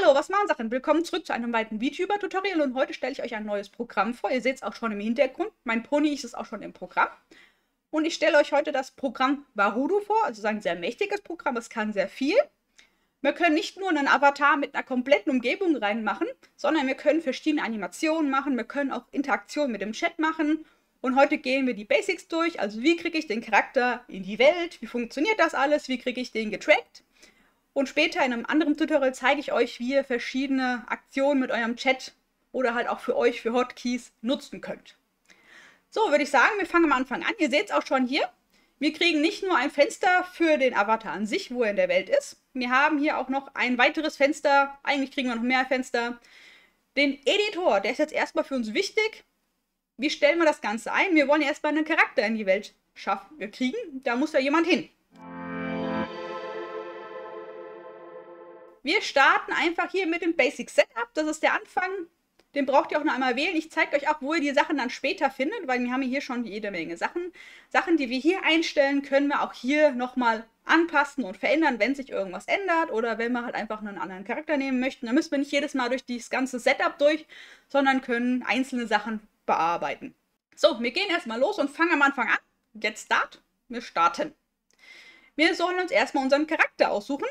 Hallo, was machen Sachen? Willkommen zurück zu einem weiteren VTuber-Tutorial und heute stelle ich euch ein neues Programm vor. Ihr seht es auch schon im Hintergrund. Mein Pony ist es auch schon im Programm. Und ich stelle euch heute das Programm Varudo vor. Also ein sehr mächtiges Programm, es kann sehr viel. Wir können nicht nur einen Avatar mit einer kompletten Umgebung reinmachen, sondern wir können verschiedene Animationen machen, wir können auch Interaktionen mit dem Chat machen. Und heute gehen wir die Basics durch, also wie kriege ich den Charakter in die Welt, wie funktioniert das alles, wie kriege ich den getrackt. Und später in einem anderen Tutorial zeige ich euch, wie ihr verschiedene Aktionen mit eurem Chat oder halt auch für euch für Hotkeys nutzen könnt. So, würde ich sagen, wir fangen am Anfang an. Ihr seht es auch schon hier. Wir kriegen nicht nur ein Fenster für den Avatar an sich, wo er in der Welt ist. Wir haben hier auch noch ein weiteres Fenster. Eigentlich kriegen wir noch mehr Fenster. Den Editor, der ist jetzt erstmal für uns wichtig. Wie stellen wir das Ganze ein? Wir wollen erstmal einen Charakter in die Welt schaffen, wir kriegen. Da muss ja jemand hin. Wir starten einfach hier mit dem Basic Setup. Das ist der Anfang. Den braucht ihr auch noch einmal wählen. Ich zeige euch auch, wo ihr die Sachen dann später findet, weil wir haben hier schon jede Menge Sachen. Sachen, die wir hier einstellen, können wir auch hier nochmal anpassen und verändern, wenn sich irgendwas ändert oder wenn wir halt einfach einen anderen Charakter nehmen möchten. Dann müssen wir nicht jedes Mal durch dieses ganze Setup durch, sondern können einzelne Sachen bearbeiten. So, wir gehen erstmal los und fangen am Anfang an. Get Start. Wir starten. Wir sollen uns erstmal unseren Charakter aussuchen.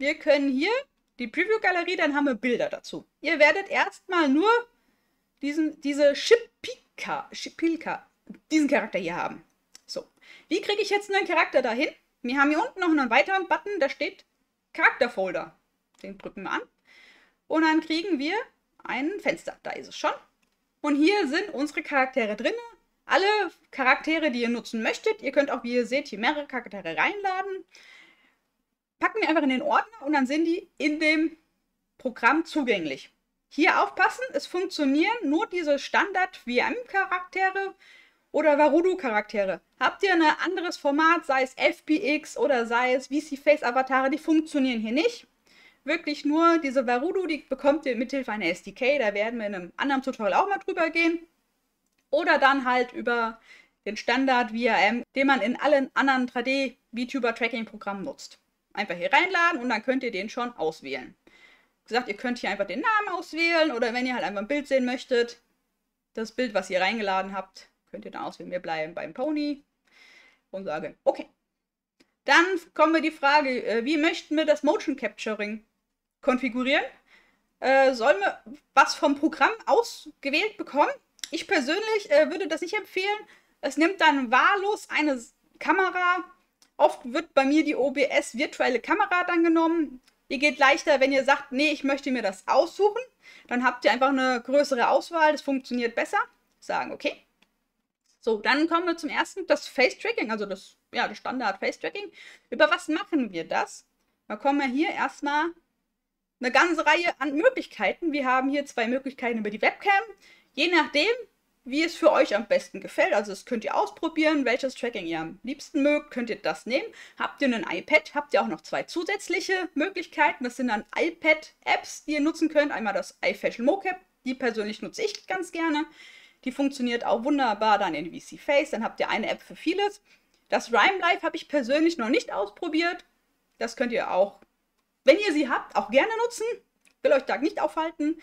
Wir können hier die Preview-Galerie, dann haben wir Bilder dazu. Ihr werdet erstmal nur diesen, diese Schipika, Schipilka, diesen Charakter hier haben. So, wie kriege ich jetzt einen Charakter dahin? Wir haben hier unten noch einen weiteren Button, da steht Charakterfolder. Den drücken wir an. Und dann kriegen wir ein Fenster. Da ist es schon. Und hier sind unsere Charaktere drin. Alle Charaktere, die ihr nutzen möchtet. Ihr könnt auch, wie ihr seht, hier mehrere Charaktere reinladen packen wir einfach in den Ordner und dann sind die in dem Programm zugänglich. Hier aufpassen, es funktionieren nur diese Standard-VM-Charaktere oder Varudo-Charaktere. Habt ihr ein anderes Format, sei es FBX oder sei es VC-Face-Avatare, die funktionieren hier nicht. Wirklich nur diese Varudo, die bekommt ihr mithilfe einer SDK, da werden wir in einem anderen Tutorial auch mal drüber gehen. Oder dann halt über den Standard VRM, den man in allen anderen 3D-VTuber-Tracking-Programmen nutzt. Einfach hier reinladen und dann könnt ihr den schon auswählen. Wie gesagt, ihr könnt hier einfach den Namen auswählen oder wenn ihr halt einfach ein Bild sehen möchtet, das Bild, was ihr reingeladen habt, könnt ihr dann auswählen. Wir bleiben beim Pony und sagen, okay. Dann kommen wir die Frage, äh, wie möchten wir das Motion Capturing konfigurieren? Äh, sollen wir was vom Programm ausgewählt bekommen? Ich persönlich äh, würde das nicht empfehlen. Es nimmt dann wahllos eine Kamera Oft wird bei mir die OBS virtuelle Kamera dann genommen. Ihr geht leichter, wenn ihr sagt, nee, ich möchte mir das aussuchen. Dann habt ihr einfach eine größere Auswahl, das funktioniert besser. Sagen, okay. So, dann kommen wir zum ersten, das Face-Tracking, also das, ja, das Standard-Face-Tracking. Über was machen wir das? Da kommen wir hier erstmal eine ganze Reihe an Möglichkeiten. Wir haben hier zwei Möglichkeiten über die Webcam. Je nachdem, wie es für euch am besten gefällt. Also das könnt ihr ausprobieren, welches Tracking ihr am liebsten mögt, könnt ihr das nehmen. Habt ihr ein iPad, habt ihr auch noch zwei zusätzliche Möglichkeiten. Das sind dann iPad-Apps, die ihr nutzen könnt. Einmal das iFacial Mocap, die persönlich nutze ich ganz gerne. Die funktioniert auch wunderbar dann in VC Face. Dann habt ihr eine App für vieles. Das Rhyme Live habe ich persönlich noch nicht ausprobiert. Das könnt ihr auch, wenn ihr sie habt, auch gerne nutzen. Will euch da nicht aufhalten.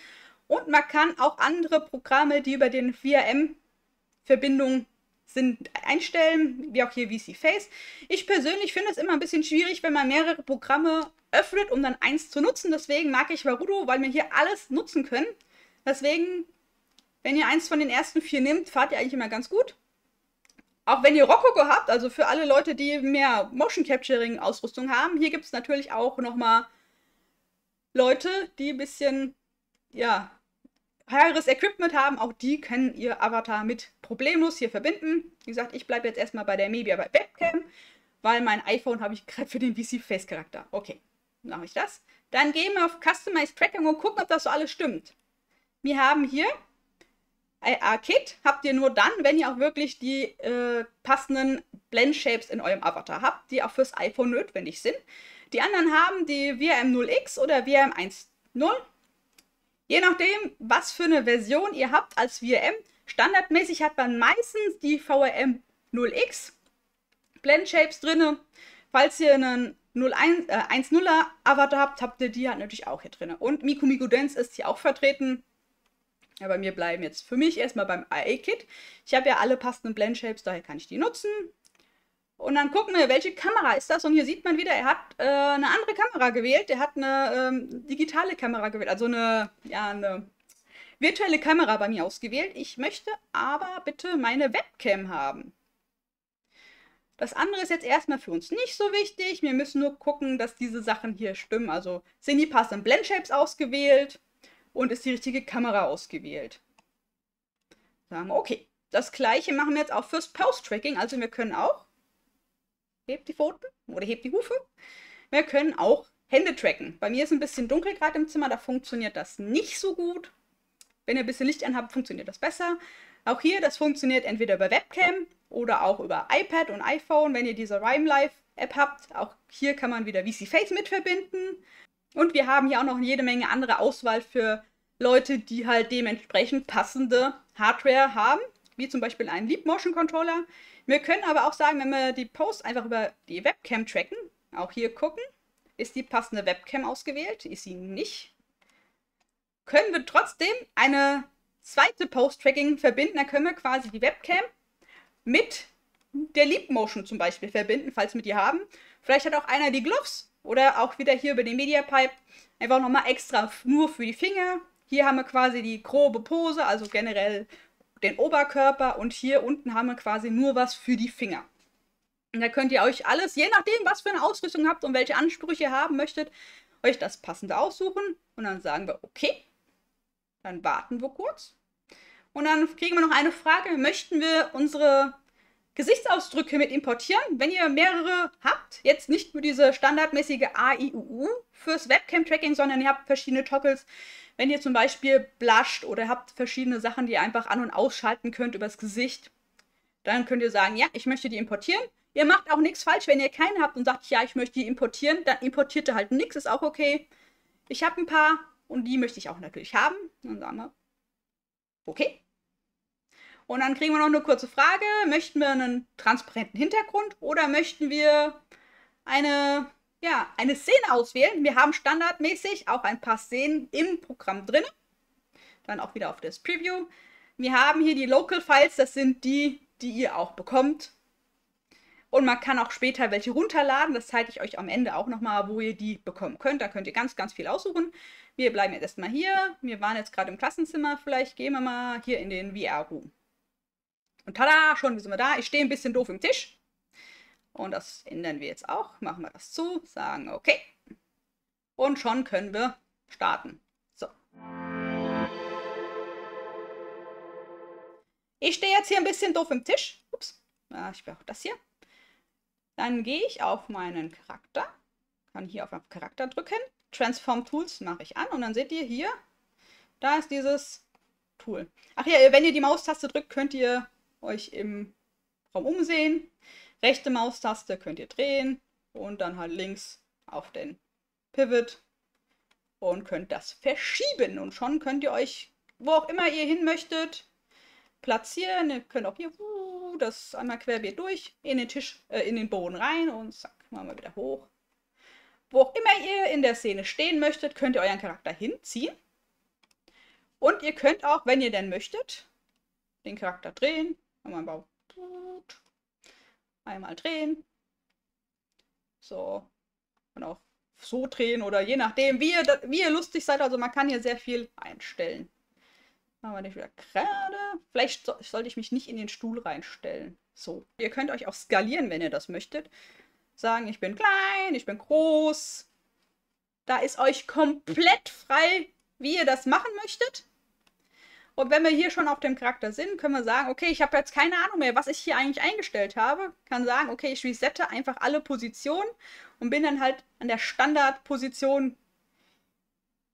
Und man kann auch andere Programme, die über den VRM-Verbindung sind, einstellen, wie auch hier VC Face. Ich persönlich finde es immer ein bisschen schwierig, wenn man mehrere Programme öffnet, um dann eins zu nutzen. Deswegen mag ich Varudo, weil wir hier alles nutzen können. Deswegen, wenn ihr eins von den ersten vier nimmt, fahrt ihr eigentlich immer ganz gut. Auch wenn ihr Rococo habt, also für alle Leute, die mehr Motion Capturing Ausrüstung haben, hier gibt es natürlich auch nochmal Leute, die ein bisschen, ja, höheres Equipment haben, auch die können ihr Avatar mit problemlos hier verbinden. Wie gesagt, ich bleibe jetzt erstmal bei der Media bei Webcam, weil mein iPhone habe ich gerade für den VC Face Charakter. Okay, mache ich das. Dann gehen wir auf Customize Tracking und gucken, ob das so alles stimmt. Wir haben hier AR-Kit, habt ihr nur dann, wenn ihr auch wirklich die äh, passenden Blend-Shapes in eurem Avatar habt, die auch fürs iPhone notwendig sind. Die anderen haben die VRM0X oder VRM1.0 Je nachdem, was für eine Version ihr habt als VRM, standardmäßig hat man meistens die VRM 0X Blend Shapes drin. Falls ihr einen 01, äh, 1.0er Avatar habt, habt ihr die halt natürlich auch hier drin. Und Miku Miku Dance ist hier auch vertreten. Aber wir bleiben jetzt für mich erstmal beim IA-Kit. Ich habe ja alle passenden Blend-Shapes, daher kann ich die nutzen. Und dann gucken wir, welche Kamera ist das? Und hier sieht man wieder, er hat äh, eine andere Kamera gewählt. Er hat eine ähm, digitale Kamera gewählt, also eine, ja, eine virtuelle Kamera bei mir ausgewählt. Ich möchte aber bitte meine Webcam haben. Das andere ist jetzt erstmal für uns nicht so wichtig. Wir müssen nur gucken, dass diese Sachen hier stimmen. Also sind die passenden Blendshapes ausgewählt und ist die richtige Kamera ausgewählt. Sagen wir, okay. Das gleiche machen wir jetzt auch fürs Post-Tracking. Also wir können auch, hebt die Pfoten oder hebt die Hufe, wir können auch Hände tracken. Bei mir ist ein bisschen dunkel gerade im Zimmer, da funktioniert das nicht so gut. Wenn ihr ein bisschen Licht anhabt, funktioniert das besser. Auch hier, das funktioniert entweder über Webcam oder auch über iPad und iPhone, wenn ihr diese Rhyme Live App habt. Auch hier kann man wieder VC Face mit verbinden. Und wir haben hier auch noch jede Menge andere Auswahl für Leute, die halt dementsprechend passende Hardware haben, wie zum Beispiel einen Leap Motion Controller. Wir können aber auch sagen, wenn wir die Post einfach über die Webcam tracken, auch hier gucken, ist die passende Webcam ausgewählt, ist sie nicht, können wir trotzdem eine zweite Post-Tracking verbinden. Da können wir quasi die Webcam mit der Leap Motion zum Beispiel verbinden, falls wir die haben. Vielleicht hat auch einer die Gloves oder auch wieder hier über den Media Pipe einfach nochmal extra nur für die Finger. Hier haben wir quasi die grobe Pose, also generell den Oberkörper und hier unten haben wir quasi nur was für die Finger. Und da könnt ihr euch alles, je nachdem, was für eine Ausrüstung habt und welche Ansprüche ihr haben möchtet, euch das passende aussuchen und dann sagen wir okay. Dann warten wir kurz. Und dann kriegen wir noch eine Frage. Möchten wir unsere Gesichtsausdrücke mit importieren? Wenn ihr mehrere habt, jetzt nicht nur diese standardmäßige AIUU fürs Webcam-Tracking, sondern ihr habt verschiedene Toggles. Wenn ihr zum Beispiel blusht oder habt verschiedene Sachen, die ihr einfach an- und ausschalten könnt übers Gesicht, dann könnt ihr sagen, ja, ich möchte die importieren. Ihr macht auch nichts falsch, wenn ihr keine habt und sagt, ja, ich möchte die importieren, dann importiert ihr halt nichts, ist auch okay. Ich habe ein paar und die möchte ich auch natürlich haben. Dann sagen wir, okay. Und dann kriegen wir noch eine kurze Frage. Möchten wir einen transparenten Hintergrund oder möchten wir eine, ja, eine Szene auswählen? Wir haben standardmäßig auch ein paar Szenen im Programm drin. Dann auch wieder auf das Preview. Wir haben hier die Local Files, das sind die, die ihr auch bekommt. Und man kann auch später welche runterladen. Das zeige ich euch am Ende auch nochmal, wo ihr die bekommen könnt. Da könnt ihr ganz, ganz viel aussuchen. Wir bleiben jetzt erstmal hier. Wir waren jetzt gerade im Klassenzimmer. Vielleicht gehen wir mal hier in den VR-Room. Und tada, schon sind wir da. Ich stehe ein bisschen doof im Tisch. Und das ändern wir jetzt auch. Machen wir das zu, sagen okay. Und schon können wir starten. So. Ich stehe jetzt hier ein bisschen doof im Tisch. Ups. Ich brauche das hier. Dann gehe ich auf meinen Charakter. Kann hier auf Charakter drücken. Transform Tools mache ich an. Und dann seht ihr hier, da ist dieses Tool. Ach ja, wenn ihr die Maustaste drückt, könnt ihr euch im Raum umsehen. Rechte Maustaste könnt ihr drehen und dann halt links auf den Pivot und könnt das verschieben. Und schon könnt ihr euch, wo auch immer ihr hin möchtet, platzieren. Ihr könnt auch hier das einmal querbeet durch in den Tisch, äh, in den Boden rein und zack, machen wir wieder hoch. Wo auch immer ihr in der Szene stehen möchtet, könnt ihr euren Charakter hinziehen. Und ihr könnt auch, wenn ihr denn möchtet, den Charakter drehen, Einmal, einmal drehen. So. Und auch so drehen oder je nachdem, wie ihr, wie ihr lustig seid. Also man kann hier sehr viel einstellen. Machen wir nicht wieder gerade. Vielleicht so, sollte ich mich nicht in den Stuhl reinstellen. So. Ihr könnt euch auch skalieren, wenn ihr das möchtet. Sagen, ich bin klein, ich bin groß. Da ist euch komplett frei, wie ihr das machen möchtet. Und wenn wir hier schon auf dem Charakter sind, können wir sagen, okay, ich habe jetzt keine Ahnung mehr, was ich hier eigentlich eingestellt habe. Kann sagen, okay, ich resette einfach alle Positionen und bin dann halt an der Standardposition,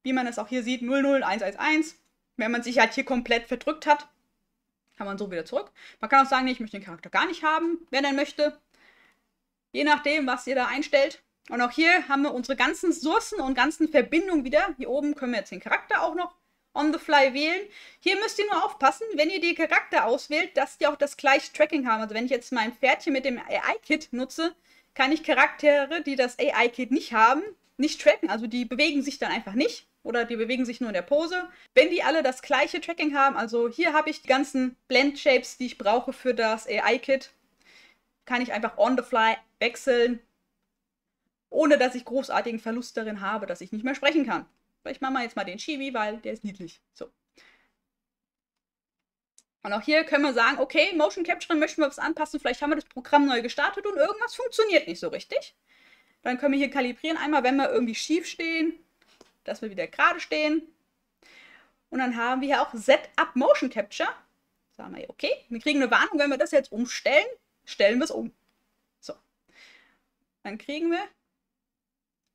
wie man es auch hier sieht, 00111. Wenn man sich halt hier komplett verdrückt hat, kann man so wieder zurück. Man kann auch sagen, nee, ich möchte den Charakter gar nicht haben, wer denn möchte. Je nachdem, was ihr da einstellt. Und auch hier haben wir unsere ganzen Sourcen und ganzen Verbindungen wieder. Hier oben können wir jetzt den Charakter auch noch on the fly wählen. Hier müsst ihr nur aufpassen, wenn ihr die Charakter auswählt, dass die auch das gleiche Tracking haben. Also wenn ich jetzt mein Pferdchen mit dem AI-Kit nutze, kann ich Charaktere, die das AI-Kit nicht haben, nicht tracken. Also die bewegen sich dann einfach nicht oder die bewegen sich nur in der Pose. Wenn die alle das gleiche Tracking haben, also hier habe ich die ganzen Blend-Shapes, die ich brauche für das AI-Kit, kann ich einfach on the fly wechseln, ohne dass ich großartigen Verlust darin habe, dass ich nicht mehr sprechen kann. Ich mache mal jetzt mal den Chibi, weil der ist niedlich. So. Und auch hier können wir sagen, okay, Motion Capturing möchten wir was anpassen, vielleicht haben wir das Programm neu gestartet und irgendwas funktioniert nicht so richtig. Dann können wir hier kalibrieren, einmal wenn wir irgendwie schief stehen, dass wir wieder gerade stehen. Und dann haben wir hier auch Setup Motion Capture. Sagen wir, okay, wir kriegen eine Warnung, wenn wir das jetzt umstellen, stellen wir es um. So. Dann kriegen wir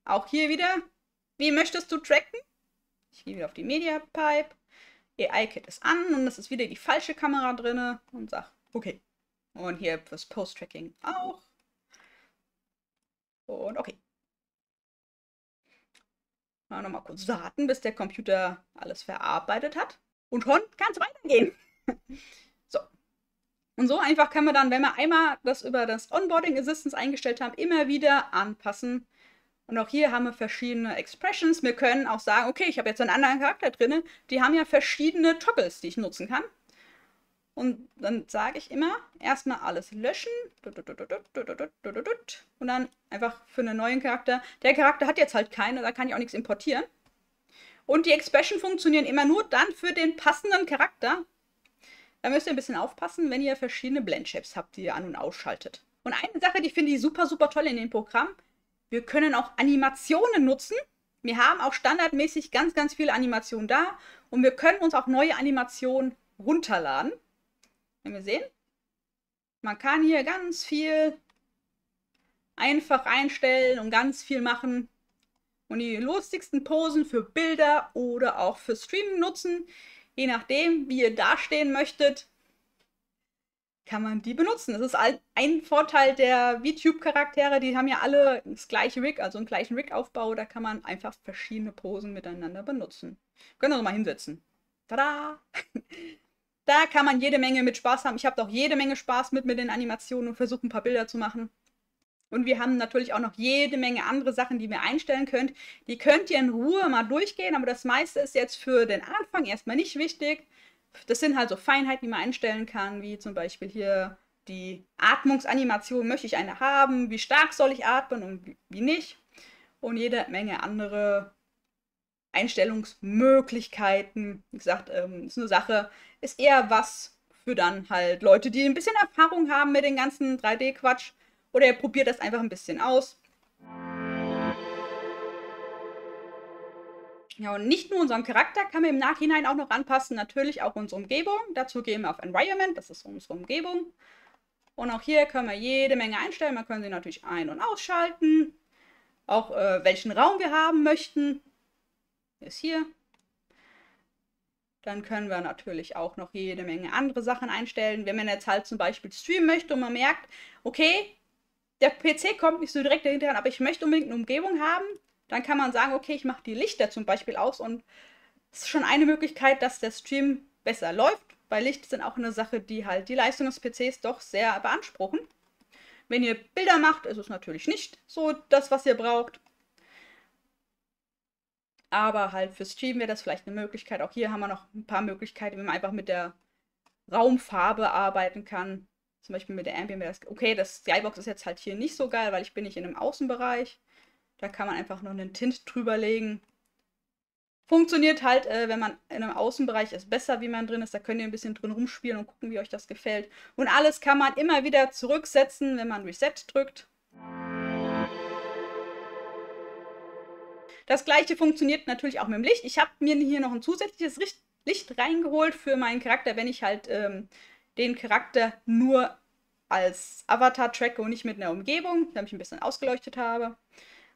auch hier wieder, wie möchtest du tracken? Ich gehe wieder auf die Media Pipe. AI-Kit ist an und es ist wieder die falsche Kamera drin und sag, okay. Und hier fürs Post-Tracking auch. Und okay. Mal nochmal kurz warten, bis der Computer alles verarbeitet hat. Und schon kann es weitergehen. so. Und so einfach können wir dann, wenn wir einmal das über das Onboarding Assistance eingestellt haben, immer wieder anpassen. Und auch hier haben wir verschiedene Expressions. Wir können auch sagen, okay, ich habe jetzt einen anderen Charakter drin. Die haben ja verschiedene Toggles, die ich nutzen kann. Und dann sage ich immer, erstmal alles löschen. Und dann einfach für einen neuen Charakter. Der Charakter hat jetzt halt keine, da kann ich auch nichts importieren. Und die Expression funktionieren immer nur dann für den passenden Charakter. Da müsst ihr ein bisschen aufpassen, wenn ihr verschiedene Blendshapes habt, die ihr an- und ausschaltet. Und eine Sache, die finde ich super, super toll in dem Programm. Wir können auch Animationen nutzen. Wir haben auch standardmäßig ganz, ganz viele Animationen da. Und wir können uns auch neue Animationen runterladen. Wenn wir sehen, man kann hier ganz viel einfach einstellen und ganz viel machen und die lustigsten Posen für Bilder oder auch für Streaming nutzen. Je nachdem, wie ihr dastehen möchtet, kann man die benutzen. Das ist ein Vorteil der VTube-Charaktere. Die haben ja alle das gleiche Rig, also einen gleichen Rig-Aufbau. Da kann man einfach verschiedene Posen miteinander benutzen. Können wir uns mal hinsetzen. Tada! Da kann man jede Menge mit Spaß haben. Ich habe auch jede Menge Spaß mit mit den Animationen und versuche ein paar Bilder zu machen. Und wir haben natürlich auch noch jede Menge andere Sachen, die wir einstellen könnt. Die könnt ihr in Ruhe mal durchgehen, aber das meiste ist jetzt für den Anfang erstmal nicht wichtig. Das sind halt so Feinheiten, die man einstellen kann, wie zum Beispiel hier die Atmungsanimation. Möchte ich eine haben? Wie stark soll ich atmen und wie nicht? Und jede Menge andere Einstellungsmöglichkeiten. Wie gesagt, ähm, ist eine Sache, ist eher was für dann halt Leute, die ein bisschen Erfahrung haben mit dem ganzen 3D-Quatsch. Oder ihr probiert das einfach ein bisschen aus. Ja, und nicht nur unseren Charakter kann man im Nachhinein auch noch anpassen, natürlich auch unsere Umgebung. Dazu gehen wir auf Environment, das ist unsere Umgebung. Und auch hier können wir jede Menge einstellen. Man kann sie natürlich ein- und ausschalten. Auch äh, welchen Raum wir haben möchten ist hier. Dann können wir natürlich auch noch jede Menge andere Sachen einstellen. Wenn man jetzt halt zum Beispiel streamen möchte und man merkt, okay, der PC kommt nicht so direkt dahinter, aber ich möchte unbedingt eine Umgebung haben, dann kann man sagen, okay, ich mache die Lichter zum Beispiel aus und es ist schon eine Möglichkeit, dass der Stream besser läuft, weil Licht sind auch eine Sache, die halt die Leistung des PCs doch sehr beanspruchen. Wenn ihr Bilder macht, ist es natürlich nicht so das, was ihr braucht. Aber halt für Stream wäre das vielleicht eine Möglichkeit. Auch hier haben wir noch ein paar Möglichkeiten, wie man einfach mit der Raumfarbe arbeiten kann. Zum Beispiel mit der Ambient wäre das. Okay, das Skybox ist jetzt halt hier nicht so geil, weil ich bin nicht in einem Außenbereich. Da kann man einfach noch einen Tint drüber legen. Funktioniert halt, äh, wenn man in einem Außenbereich ist, besser, wie man drin ist. Da könnt ihr ein bisschen drin rumspielen und gucken, wie euch das gefällt. Und alles kann man immer wieder zurücksetzen, wenn man Reset drückt. Das gleiche funktioniert natürlich auch mit dem Licht. Ich habe mir hier noch ein zusätzliches Licht reingeholt für meinen Charakter, wenn ich halt ähm, den Charakter nur als Avatar tracke und nicht mit einer Umgebung, damit ich ein bisschen ausgeleuchtet habe.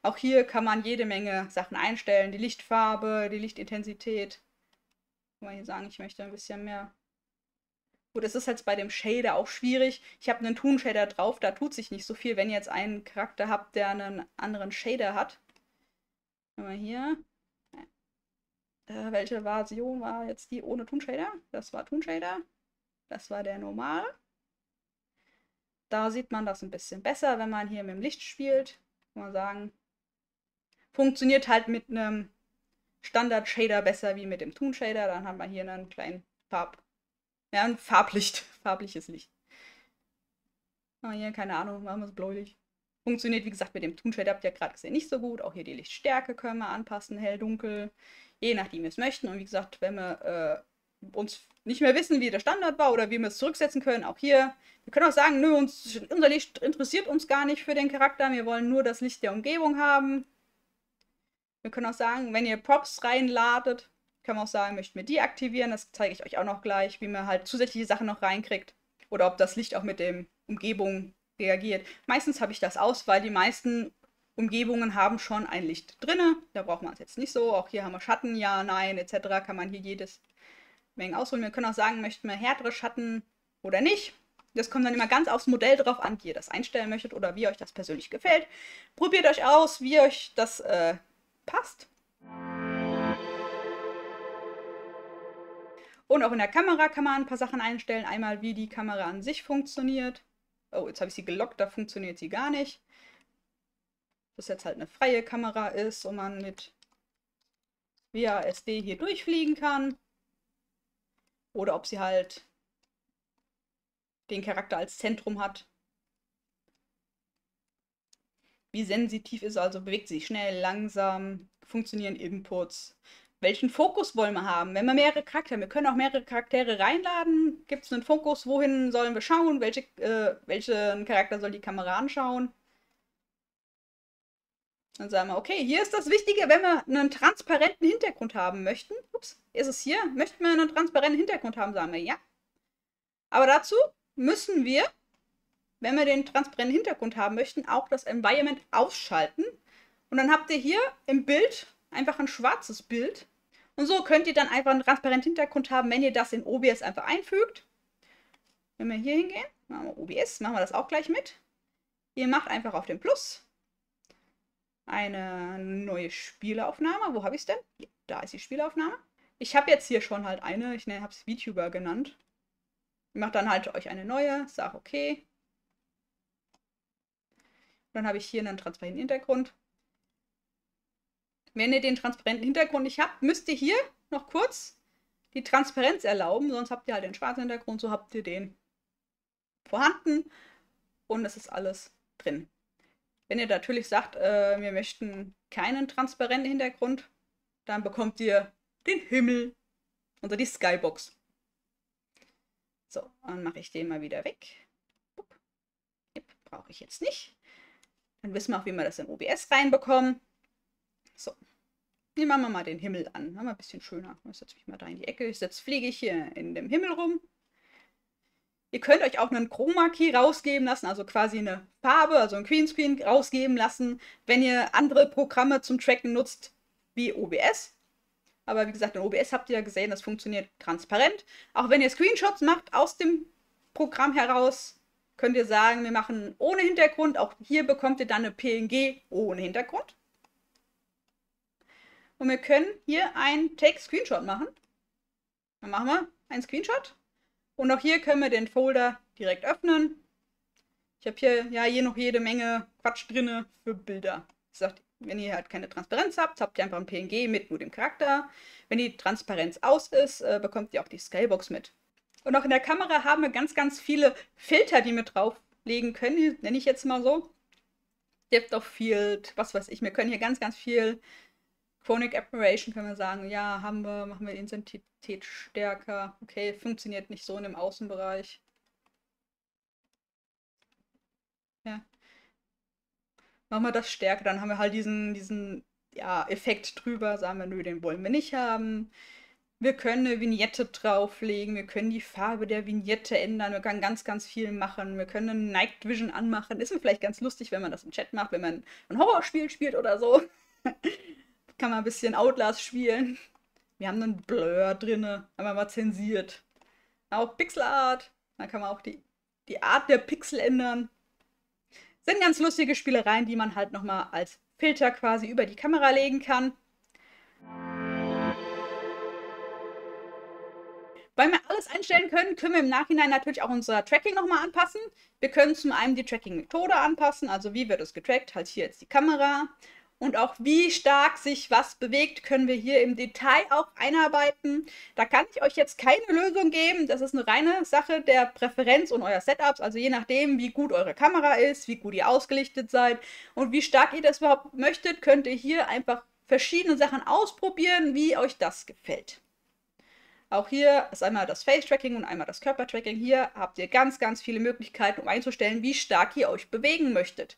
Auch hier kann man jede Menge Sachen einstellen. Die Lichtfarbe, die Lichtintensität. Kann man hier sagen, ich möchte ein bisschen mehr. Gut, es ist jetzt bei dem Shader auch schwierig. Ich habe einen Toon-Shader drauf, da tut sich nicht so viel, wenn ihr jetzt einen Charakter habt, der einen anderen Shader hat. Wir hier. Äh, welche Version war jetzt die ohne Toon-Shader? Das war Toon-Shader. Das war der normale. Da sieht man das ein bisschen besser, wenn man hier mit dem Licht spielt. Kann man sagen, funktioniert halt mit einem Standard-Shader besser wie mit dem Toon-Shader. Dann haben wir hier einen kleinen Farb... Ja, ein Farblicht. Farbliches Licht. Ah, hier, keine Ahnung, machen wir es bläulich. Funktioniert, wie gesagt, mit dem Toon-Shader, habt ihr ja gerade gesehen, nicht so gut. Auch hier die Lichtstärke können wir anpassen, hell, dunkel. Je nachdem, wie wir es möchten. Und wie gesagt, wenn wir äh, uns nicht mehr wissen, wie der Standard war oder wie wir es zurücksetzen können, auch hier. Wir können auch sagen, nö, uns, unser Licht interessiert uns gar nicht für den Charakter. Wir wollen nur das Licht der Umgebung haben. Wir können auch sagen, wenn ihr Props reinladet, können wir auch sagen, möchten wir die aktivieren. Das zeige ich euch auch noch gleich, wie man halt zusätzliche Sachen noch reinkriegt. Oder ob das Licht auch mit der Umgebung reagiert. Meistens habe ich das aus, weil die meisten Umgebungen haben schon ein Licht drinne. Da braucht man es jetzt nicht so. Auch hier haben wir Schatten, ja, nein, etc. Kann man hier jedes Menge ausholen. Wir können auch sagen, möchten wir härtere Schatten oder nicht. Das kommt dann immer ganz aufs Modell drauf an, wie ihr das einstellen möchtet oder wie euch das persönlich gefällt. Probiert euch aus, wie euch das äh, passt. Und auch in der Kamera kann man ein paar Sachen einstellen. Einmal, wie die Kamera an sich funktioniert. Oh, jetzt habe ich sie gelockt, da funktioniert sie gar nicht. Dass jetzt halt eine freie Kamera ist und man mit WASD hier durchfliegen kann. Oder ob sie halt den Charakter als Zentrum hat. Wie sensitiv ist er, also bewegt sich schnell, langsam, funktionieren Inputs. Welchen Fokus wollen wir haben? Wenn wir mehrere Charaktere, wir können auch mehrere Charaktere reinladen. Gibt es einen Fokus, wohin sollen wir schauen? Welche, äh, welchen Charakter soll die Kamera anschauen? Dann sagen wir, okay, hier ist das Wichtige, wenn wir einen transparenten Hintergrund haben möchten. Ups, ist es hier? Möchten wir einen transparenten Hintergrund haben, sagen wir ja. Aber dazu müssen wir, wenn wir den transparenten Hintergrund haben möchten, auch das Environment ausschalten. Und dann habt ihr hier im Bild einfach ein schwarzes Bild. Und so könnt ihr dann einfach einen transparenten Hintergrund haben, wenn ihr das in OBS einfach einfügt. Wenn wir hier hingehen, machen wir OBS, machen wir das auch gleich mit. Ihr macht einfach auf den Plus eine neue Spielaufnahme. Wo habe ich es denn? Da ist die Spielaufnahme. Ich habe jetzt hier schon halt eine, ich habe es VTuber genannt. Ich mache dann halt euch eine neue, sage okay. Dann habe ich hier einen transparenten Hintergrund. Wenn ihr den transparenten Hintergrund nicht habt, müsst ihr hier noch kurz die Transparenz erlauben, sonst habt ihr halt den schwarzen Hintergrund, so habt ihr den vorhanden und es ist alles drin. Wenn ihr natürlich sagt, äh, wir möchten keinen transparenten Hintergrund, dann bekommt ihr den Himmel unter die Skybox. So, dann mache ich den mal wieder weg. Brauche ich jetzt nicht. Dann wissen wir auch, wie wir das in OBS reinbekommen. So. Hier machen wir mal den Himmel an. Machen ein bisschen schöner. Ich setze mich mal da in die Ecke. Jetzt fliege ich hier in dem Himmel rum. Ihr könnt euch auch einen Chroma Key rausgeben lassen, also quasi eine Farbe, also ein Greenscreen rausgeben lassen, wenn ihr andere Programme zum Tracken nutzt, wie OBS. Aber wie gesagt, in OBS habt ihr ja gesehen, das funktioniert transparent. Auch wenn ihr Screenshots macht aus dem Programm heraus, könnt ihr sagen, wir machen ohne Hintergrund. Auch hier bekommt ihr dann eine PNG ohne Hintergrund. Und wir können hier ein Take-Screenshot machen. Dann machen wir einen Screenshot. Und auch hier können wir den Folder direkt öffnen. Ich habe hier ja hier noch jede Menge Quatsch drin für Bilder. Ich sage, wenn ihr halt keine Transparenz habt, habt ihr einfach ein PNG mit nur dem Charakter. Wenn die Transparenz aus ist, äh, bekommt ihr auch die Skybox mit. Und auch in der Kamera haben wir ganz, ganz viele Filter, die wir drauflegen können. Die nenne ich jetzt mal so. Depth of Field, was weiß ich. Wir können hier ganz, ganz viel Chronic Aberration können wir sagen, ja, haben wir, machen wir Intensität stärker. Okay, funktioniert nicht so in dem Außenbereich. Ja. Machen wir das stärker, dann haben wir halt diesen, diesen ja, Effekt drüber, sagen wir, nö, den wollen wir nicht haben. Wir können eine Vignette drauflegen, wir können die Farbe der Vignette ändern, wir können ganz, ganz viel machen. Wir können eine Night Vision anmachen. Ist vielleicht ganz lustig, wenn man das im Chat macht, wenn man ein Horrorspiel spielt oder so. kann man ein bisschen Outlast spielen. Wir haben einen Blur drin, haben wir mal zensiert. Auch Pixelart, da kann man auch die, die Art der Pixel ändern. Sind ganz lustige Spielereien, die man halt nochmal als Filter quasi über die Kamera legen kann. Weil wir alles einstellen können, können wir im Nachhinein natürlich auch unser Tracking nochmal anpassen. Wir können zum einen die Tracking-Methode anpassen, also wie wird es getrackt, halt hier jetzt die Kamera. Und auch wie stark sich was bewegt, können wir hier im Detail auch einarbeiten. Da kann ich euch jetzt keine Lösung geben. Das ist eine reine Sache der Präferenz und euer Setups. Also je nachdem, wie gut eure Kamera ist, wie gut ihr ausgelichtet seid und wie stark ihr das überhaupt möchtet, könnt ihr hier einfach verschiedene Sachen ausprobieren, wie euch das gefällt. Auch hier ist einmal das Face-Tracking und einmal das Körpertracking. Hier habt ihr ganz, ganz viele Möglichkeiten, um einzustellen, wie stark ihr euch bewegen möchtet.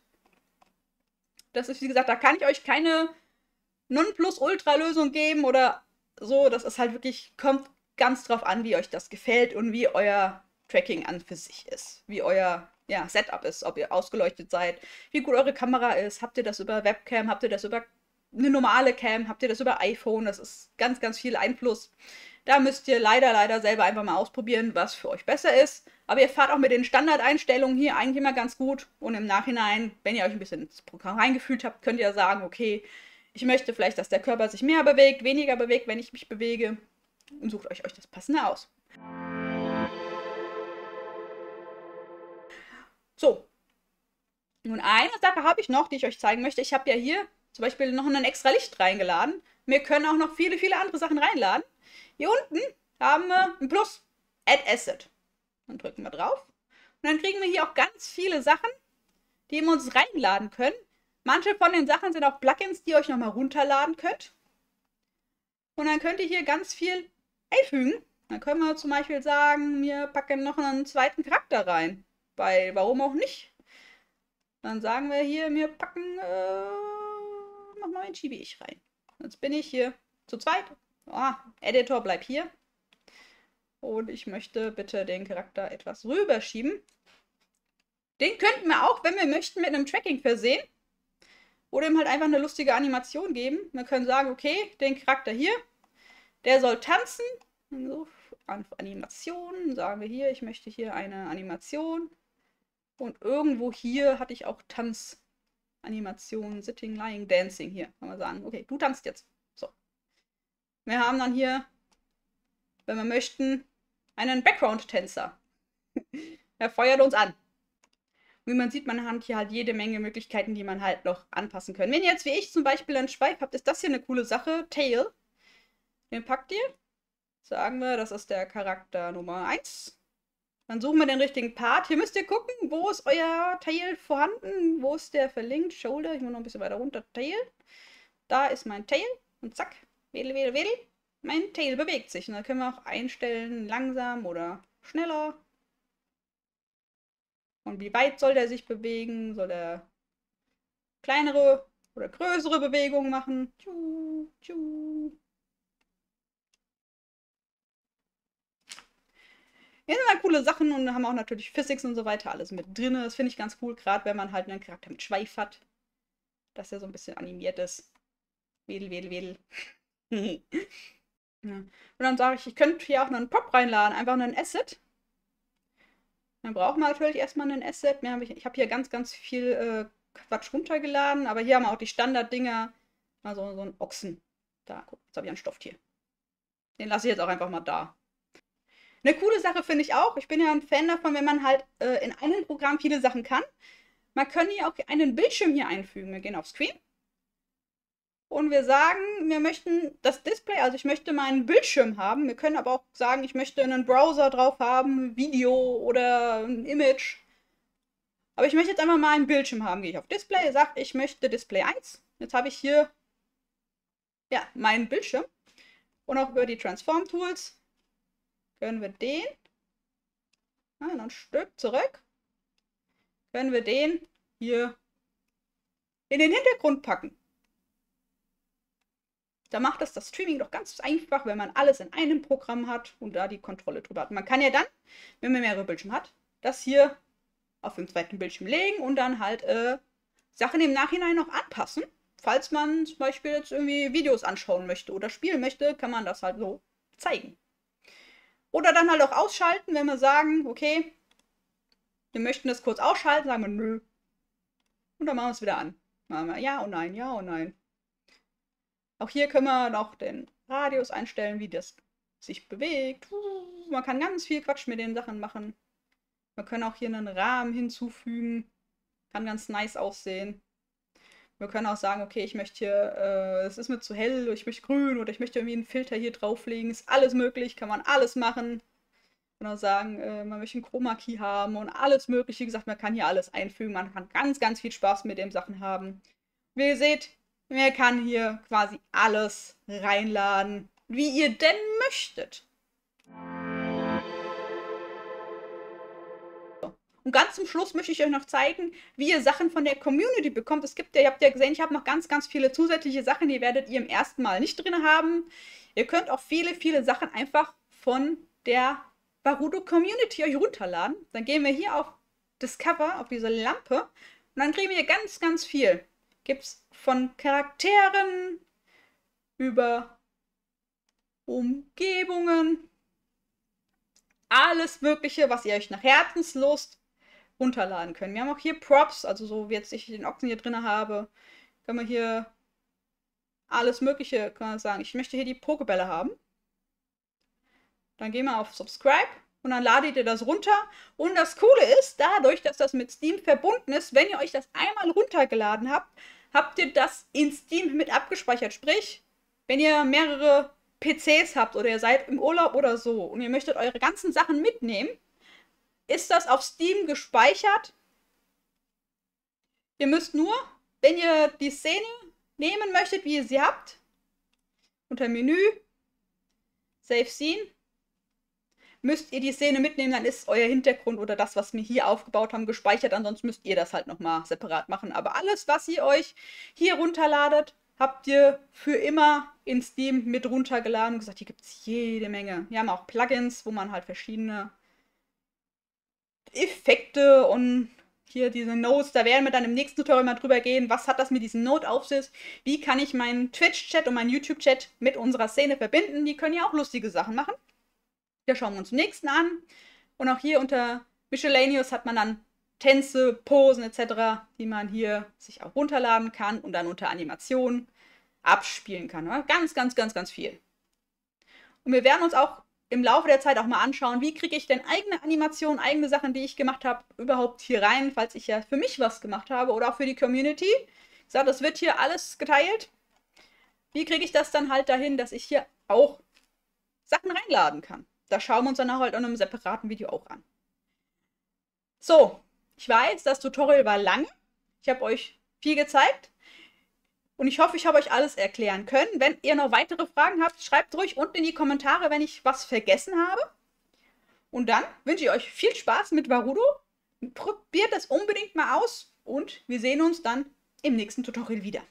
Das ist, wie gesagt, da kann ich euch keine Nonplusultra-Lösung geben oder so. Das ist halt wirklich, kommt ganz drauf an, wie euch das gefällt und wie euer Tracking an für sich ist. Wie euer ja, Setup ist, ob ihr ausgeleuchtet seid, wie gut eure Kamera ist. Habt ihr das über Webcam, habt ihr das über eine normale Cam, habt ihr das über iPhone? Das ist ganz, ganz viel Einfluss. Da müsst ihr leider, leider selber einfach mal ausprobieren, was für euch besser ist. Aber ihr fahrt auch mit den Standardeinstellungen hier eigentlich immer ganz gut. Und im Nachhinein, wenn ihr euch ein bisschen ins Programm reingefühlt habt, könnt ihr sagen, okay, ich möchte vielleicht, dass der Körper sich mehr bewegt, weniger bewegt, wenn ich mich bewege. Und sucht euch, euch das Passende aus. So. Nun eine Sache habe ich noch, die ich euch zeigen möchte. Ich habe ja hier zum Beispiel noch ein extra Licht reingeladen. Wir können auch noch viele, viele andere Sachen reinladen. Hier unten haben wir ein Plus. Add Asset. Dann drücken wir drauf. Und dann kriegen wir hier auch ganz viele Sachen, die wir uns reinladen können. Manche von den Sachen sind auch Plugins, die ihr euch nochmal runterladen könnt. Und dann könnt ihr hier ganz viel einfügen. Dann können wir zum Beispiel sagen, wir packen noch einen zweiten Charakter rein. Weil, warum auch nicht? Dann sagen wir hier, wir packen, äh, mach mal ein Chibi-Ich rein. Jetzt bin ich hier zu zweit Oh, Editor, bleib hier. Und ich möchte bitte den Charakter etwas rüberschieben. Den könnten wir auch, wenn wir möchten, mit einem Tracking versehen. Oder ihm halt einfach eine lustige Animation geben. Wir können sagen, okay, den Charakter hier, der soll tanzen. So, Animation, sagen wir hier, ich möchte hier eine Animation. Und irgendwo hier hatte ich auch Tanzanimation, Sitting, Lying, Dancing hier. Kann man sagen, okay, du tanzt jetzt. Wir haben dann hier, wenn wir möchten, einen Background-Tänzer. er feuert uns an. Wie man sieht, man hat hier halt jede Menge Möglichkeiten, die man halt noch anpassen können. Wenn ihr jetzt wie ich zum Beispiel einen Schweif habt, ist das hier eine coole Sache. Tail. Den packt ihr. Sagen wir, das ist der Charakter Nummer 1. Dann suchen wir den richtigen Part. Hier müsst ihr gucken, wo ist euer Tail vorhanden. Wo ist der verlinkt? Shoulder. Ich muss noch ein bisschen weiter runter. Tail. Da ist mein Tail. Und zack, Wedel, wedel, wedel. Mein Tail bewegt sich. Und dann können wir auch einstellen, langsam oder schneller. Und wie weit soll der sich bewegen? Soll er kleinere oder größere Bewegungen machen? Tschu, tschu. Ja, sind halt coole Sachen und haben auch natürlich Physics und so weiter alles mit drin. Das finde ich ganz cool, gerade wenn man halt einen Charakter mit Schweif hat. Dass er so ein bisschen animiert ist. Wedel, wedel, wedel. ja. Und dann sage ich, ich könnte hier auch noch einen Pop reinladen, einfach einen Asset. Dann brauchen wir natürlich erstmal einen Asset. Ich habe hier ganz, ganz viel äh, Quatsch runtergeladen, aber hier haben wir auch die Standarddinger. Also so ein Ochsen. Da, guck, jetzt habe ich ein Stofftier. Den lasse ich jetzt auch einfach mal da. Eine coole Sache finde ich auch. Ich bin ja ein Fan davon, wenn man halt äh, in einem Programm viele Sachen kann. Man kann hier auch einen Bildschirm hier einfügen. Wir gehen auf Screen und wir sagen, wir möchten das Display, also ich möchte meinen Bildschirm haben. Wir können aber auch sagen, ich möchte einen Browser drauf haben, Video oder ein Image. Aber ich möchte jetzt einfach mal einen Bildschirm haben. Gehe ich auf Display, sage, ich möchte Display 1. Jetzt habe ich hier ja, meinen Bildschirm. Und auch über die Transform Tools können wir den ja, noch ein Stück zurück. Können wir den hier in den Hintergrund packen. Da macht es das Streaming doch ganz einfach, wenn man alles in einem Programm hat und da die Kontrolle drüber hat. Man kann ja dann, wenn man mehrere Bildschirme hat, das hier auf dem zweiten Bildschirm legen und dann halt äh, Sachen im Nachhinein noch anpassen. Falls man zum Beispiel jetzt irgendwie Videos anschauen möchte oder spielen möchte, kann man das halt so zeigen. Oder dann halt auch ausschalten, wenn wir sagen, okay, wir möchten das kurz ausschalten, sagen wir nö. Und dann machen wir es wieder an. Machen wir ja und nein, ja und nein. Auch hier können wir noch den Radius einstellen, wie das sich bewegt. Man kann ganz viel Quatsch mit den Sachen machen. Wir können auch hier einen Rahmen hinzufügen. Kann ganz nice aussehen. Wir können auch sagen, okay, ich möchte hier, äh, es ist mir zu hell, ich möchte grün oder ich möchte irgendwie einen Filter hier drauflegen. Ist alles möglich, kann man alles machen. Man kann auch sagen, äh, man möchte einen Chroma Key haben und alles mögliche. Wie gesagt, man kann hier alles einfügen. Man kann ganz, ganz viel Spaß mit den Sachen haben. Wie ihr seht, man kann hier quasi alles reinladen, wie ihr denn möchtet. Und ganz zum Schluss möchte ich euch noch zeigen, wie ihr Sachen von der Community bekommt. Es gibt ja, ihr habt ja gesehen, ich habe noch ganz, ganz viele zusätzliche Sachen, die werdet ihr im ersten Mal nicht drin haben. Ihr könnt auch viele, viele Sachen einfach von der Barudo Community euch runterladen. Dann gehen wir hier auf Discover, auf diese Lampe und dann kriegen wir ganz, ganz viel. Gibt es von Charakteren über Umgebungen, alles Mögliche, was ihr euch nach Herzenslust runterladen könnt. Wir haben auch hier Props, also so wie jetzt ich den Ochsen hier drin habe, können wir hier alles Mögliche, kann man sagen. Ich möchte hier die Pokebälle haben. Dann gehen wir auf Subscribe und dann ladet ihr das runter. Und das Coole ist, dadurch, dass das mit Steam verbunden ist, wenn ihr euch das einmal runtergeladen habt, habt ihr das in Steam mit abgespeichert. Sprich, wenn ihr mehrere PCs habt oder ihr seid im Urlaub oder so und ihr möchtet eure ganzen Sachen mitnehmen, ist das auf Steam gespeichert. Ihr müsst nur, wenn ihr die Szene nehmen möchtet, wie ihr sie habt, unter Menü, Save Scene, müsst ihr die Szene mitnehmen, dann ist euer Hintergrund oder das, was wir hier aufgebaut haben, gespeichert. Ansonsten müsst ihr das halt nochmal separat machen. Aber alles, was ihr euch hier runterladet, habt ihr für immer in Steam mit runtergeladen und gesagt, hier gibt es jede Menge. Wir haben auch Plugins, wo man halt verschiedene Effekte und hier diese Notes, da werden wir dann im nächsten Tutorial mal drüber gehen, was hat das mit diesen Note auf sich, wie kann ich meinen Twitch-Chat und meinen YouTube-Chat mit unserer Szene verbinden, die können ja auch lustige Sachen machen. Hier schauen wir uns den nächsten an. Und auch hier unter Miscellaneous hat man dann Tänze, Posen etc., die man hier sich auch runterladen kann und dann unter Animation abspielen kann. Ganz, ganz, ganz, ganz viel. Und wir werden uns auch im Laufe der Zeit auch mal anschauen, wie kriege ich denn eigene Animationen, eigene Sachen, die ich gemacht habe, überhaupt hier rein, falls ich ja für mich was gemacht habe oder auch für die Community. Ich sage, das wird hier alles geteilt. Wie kriege ich das dann halt dahin, dass ich hier auch Sachen reinladen kann? Da schauen wir uns dann halt in einem separaten Video auch an. So, ich weiß, das Tutorial war lang. Ich habe euch viel gezeigt. Und ich hoffe, ich habe euch alles erklären können. Wenn ihr noch weitere Fragen habt, schreibt ruhig unten in die Kommentare, wenn ich was vergessen habe. Und dann wünsche ich euch viel Spaß mit Varudo. Probiert das unbedingt mal aus und wir sehen uns dann im nächsten Tutorial wieder.